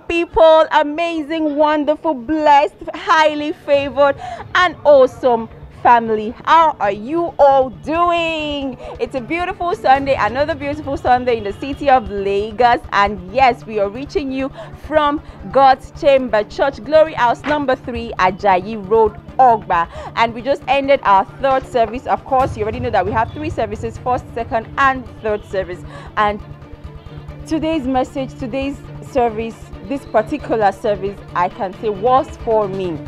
People, amazing, wonderful, blessed, highly favored, and awesome family. How are you all doing? It's a beautiful Sunday, another beautiful Sunday in the city of Lagos. And yes, we are reaching you from God's Chamber Church, Glory House number three, Ajayi Road, Ogba. And we just ended our third service. Of course, you already know that we have three services first, second, and third service. And today's message, today's service, this particular service, I can say was for me.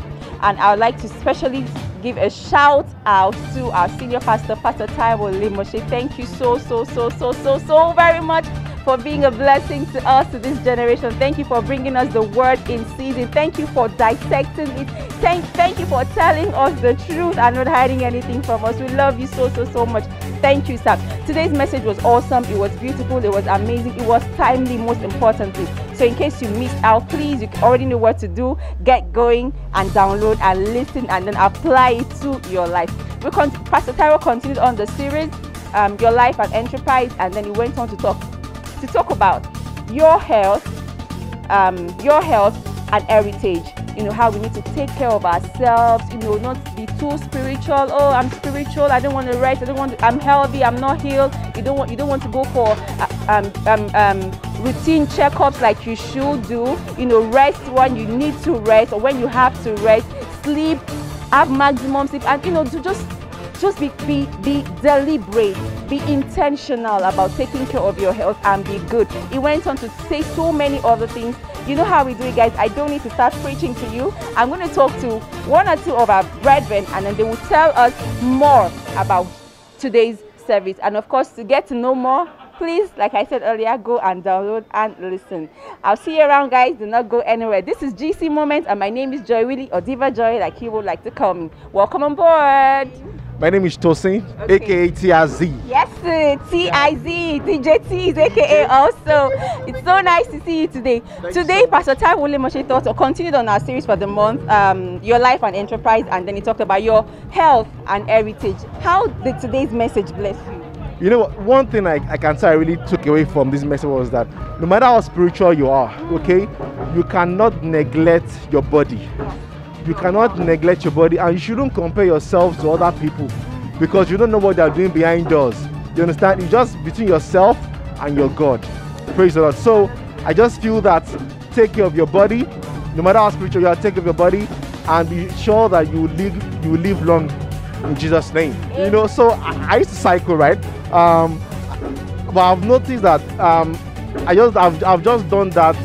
And I would like to especially give a shout out to our senior pastor, Pastor Taiwo Limoshe. Thank you so, so, so, so, so, so very much for being a blessing to us, to this generation. Thank you for bringing us the word in season. Thank you for dissecting it. Thank, thank you for telling us the truth and not hiding anything from us. We love you so, so, so much. Thank you, sir. Today's message was awesome. It was beautiful. It was amazing. It was timely, most importantly. So, in case you missed out, please, you already know what to do. Get going and download and listen and then apply it to your life. We con- Pastor Taiwo continued on the series, um, Your Life and Enterprise, and then he went on to talk to talk about your health, um, your health and heritage. You know how we need to take care of ourselves. You know, not be too spiritual. Oh, I'm spiritual. I don't want to rest. I don't want. To, I'm healthy. I'm not healed. You don't want. You don't want to go for uh, um, um, um, routine checkups like you should do. You know, rest when you need to rest or when you have to rest. Sleep. Have maximum sleep, and you know, to just just be, be, be deliberate, be intentional about taking care of your health and be good. He went on to say so many other things. You know how we do it, guys. I don't need to start preaching to you. I'm going to talk to one or two of our brethren, and then they will tell us more about today's service. And of course, to get to know more, please, like I said earlier, go and download and listen. I'll see you around, guys. Do not go anywhere. This is GC Moment, and my name is Joy Willie or Diva Joy, like he would like to call me. Welcome on board. My name is Tosin, Okay. aka TRZ. Yes, T-I-Z, DJ T is aka also. It's so nice to see you today. you today, so. Pastor Wole Moshe thought or continued on our series for the month, um, Your Life and Enterprise, and then he talked about your health and heritage. How did today's message bless you? You know? One thing I, I can say I really took away from this message was that no matter how spiritual you are, okay, you cannot neglect your body. You cannot neglect your body, and you shouldn't compare yourself to other people because you don't know what they're doing behind doors. You understand? It's just between yourself and your God. Praise the Lord. So I just feel that take care of your body, no matter how spiritual you are, take care of your body, and be sure that you live you live long in Jesus' name. You know, so I, I used to cycle, right? Um, but I've noticed that um, I just I've, I've just done that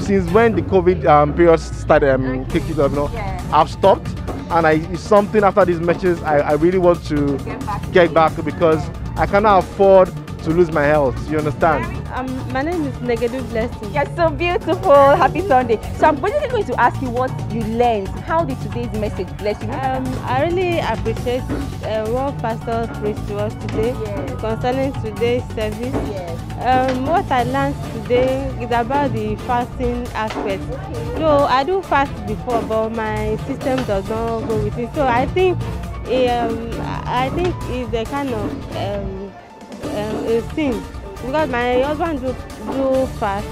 since when the COVID um, period started um, kicking off. You know, Yeah. I've stopped, and I it's something after these matches I, I really want to Get back. get back because I cannot afford to lose my health. You understand? Um, my name is Negedu Blessing. You're so beautiful. Happy Sunday. So I'm basically going to ask you what you learned. How did today's message bless you? Um, I really appreciate uh, what Pastor preached to us today Yes. concerning today's service. yes. Um, what I learned today is about the fasting aspect. So I do fast before, but my system does not go with it. So I think, um, I think it's a kind of um, um, a sin because my husband do, do fast.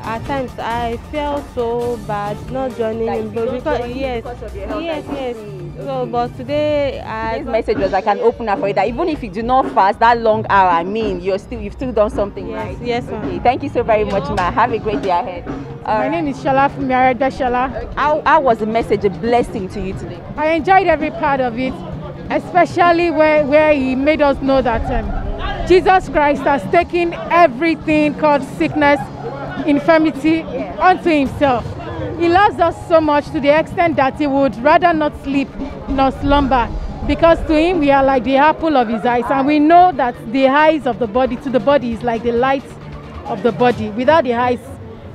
At times I felt so bad not joining Like him, but because join yes, because of your health, yes, yes. see. So, but today I This message was like an opener for you that even if you do not fast that long hour, I mean, you're still you've still done something Yes, right. yes, ma'am. Okay, thank you so very much, ma. Have a great day ahead. My name is Shala Fumiareda Shala. How, how was the message a blessing to you today? I enjoyed every part of it, especially where, where he made us know that um, Jesus Christ has taken everything called sickness, infirmity unto himself. He loves us so much to the extent that he would rather not sleep nor slumber because to him we are like the apple of his eyes and we know that the eyes of the body to the body is like the light of the body. Without the eyes,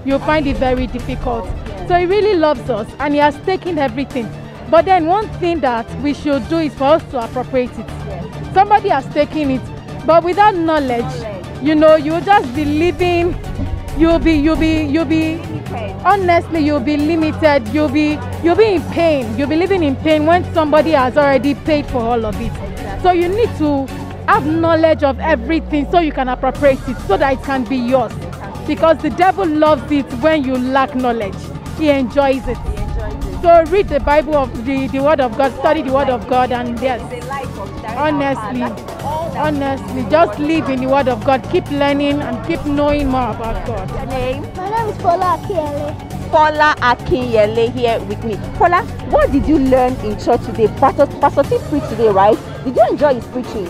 you'll find it very difficult. So he really loves us and he has taken everything. But then one thing that we should do is for us to appropriate it. Somebody has taken it, but without knowledge, you know, you'll just be living, you'll be, you'll be, you'll be, honestly, you'll be limited, you'll be, you'll be in pain, you'll be living in pain when somebody has already paid for all of it. So you need to have knowledge of everything so you can appropriate it so that it can be yours. because the devil loves it when you lack knowledge. He enjoys it. So read the Bible of the, the Word of God, study the Word of God, and yes, honestly, honestly, just live in the Word of God. Keep learning and keep knowing more about God. Your name? My name is Paula Akinyele. Paula Akinyele here with me. Paula, what did you learn in church today? Pastor, Pastor T preached today, right? Did you enjoy his preaching?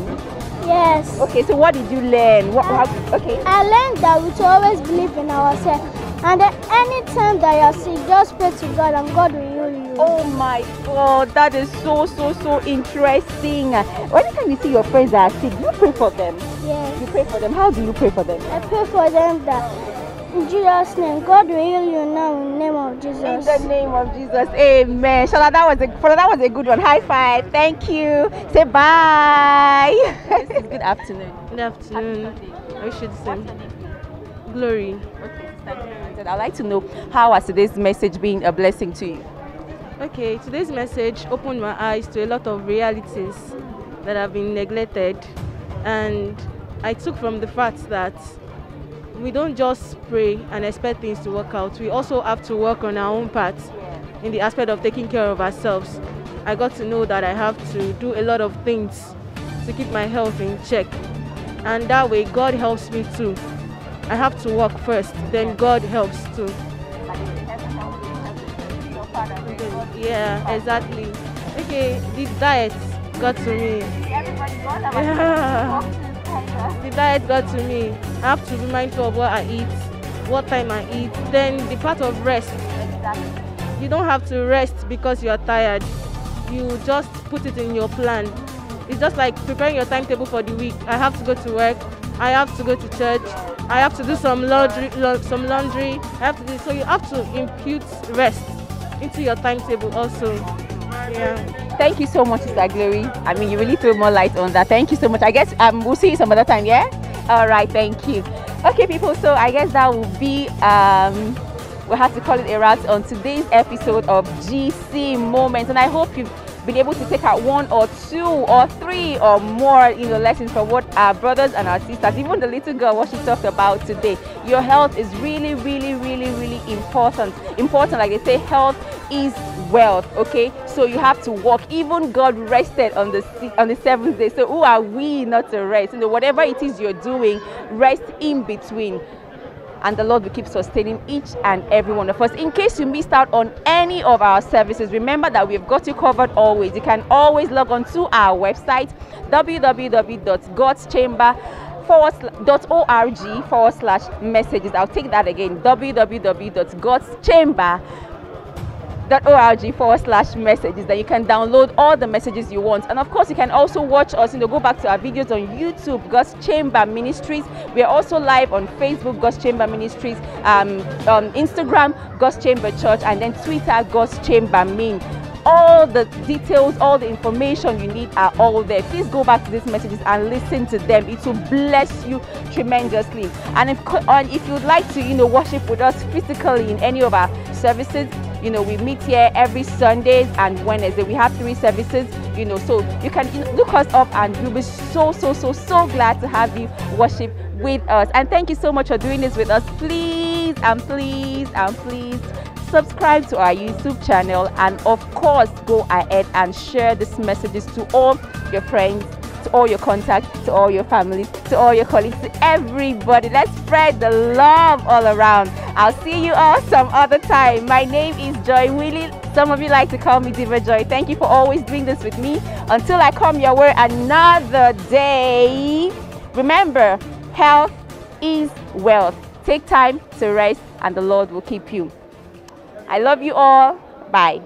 Yes. Okay, so what did you learn? What, how, okay. I learned that we should always believe in ourselves. And then anytime that you are sick, just pray to God and God will heal you. Oh my god, that is so so so interesting. Anytime you see your friends that are sick, you pray for them. Yes. You pray for them. How do you pray for them? I pray for them that in Jesus' name, God will heal you now in the name of Jesus. In the name of Jesus, Amen. Shala, that was a Shala, that was a good one. High five. Thank you. Say bye. good afternoon. Good afternoon. Happy I wish you the same. Glory. Okay, I'd like to know how has today's message been a blessing to you? Okay, today's message opened my eyes to a lot of realities that have been neglected, and I took from the fact that we don't just pray and expect things to work out. We also have to work on our own part in the aspect of taking care of ourselves. I got to know that I have to do a lot of things to keep my health in check, and that way God helps me too. I have to work first, then God helps too. Yeah, exactly. Okay, the diet got to me. The diet got to me. I have to be mindful of what I eat, what time I eat. Then the part of rest. You don't have to rest because you are tired. You just put it in your plan. It's just like preparing your timetable for the week. I have to go to work. I have to go to church. I have to do some laundry. Some laundry. I have to do. So you have to impute rest into your timetable also. Yeah. Thank you so much, Sister Glory. I mean, you really threw more light on that. Thank you so much. I guess um, we'll see you some other time, yeah? All right, thank you. Okay, people, so I guess that will be, um, we'll have to call it a wrap on today's episode of GC Moments. And I hope you've been able to take out one or two or three or more you know lessons from what our brothers and our sisters even the little girl what she talked about today your health is really really really really important important like they say health is wealth okay so you have to walk even god rested on the on the seventh day so who are we not to rest you know whatever it is you're doing rest in between and the Lord will keep sustaining each and every one of us. In case you missed out on any of our services, remember that we've got you covered always. You can always log on to our website www.godschamber forward org forward slash messages. I'll take that again www.godschamber org forward slash messages that you can download all the messages you want. And of course you can also watch us you know go back to our videos on youtube god's chamber ministries. We are also live on facebook god's chamber ministries um, on instagram god's chamber church and then twitter god's chamber main. All the details all the information you need are all there. Please go back to these messages and listen to them. It will bless you tremendously. And if and if you'd like to you know worship with us physically in any of our services you know we meet here every sundays and wednesday. We have three services you know so you can look us up and we'll be so so so so glad to have you worship with us. And thank you so much for doing this with us. Please and please and please subscribe to our youtube channel and of course go ahead and share these messages to all your friends to all your contacts, to all your family, to all your colleagues, to everybody. Let's spread the love all around. I'll see you all some other time. My name is Joy Willie. Some of you like to call me Diva Joy. Thank you for always doing this with me. Until I come your way another day, remember, health is wealth. Take time to rest, and the Lord will keep you. I love you all. Bye.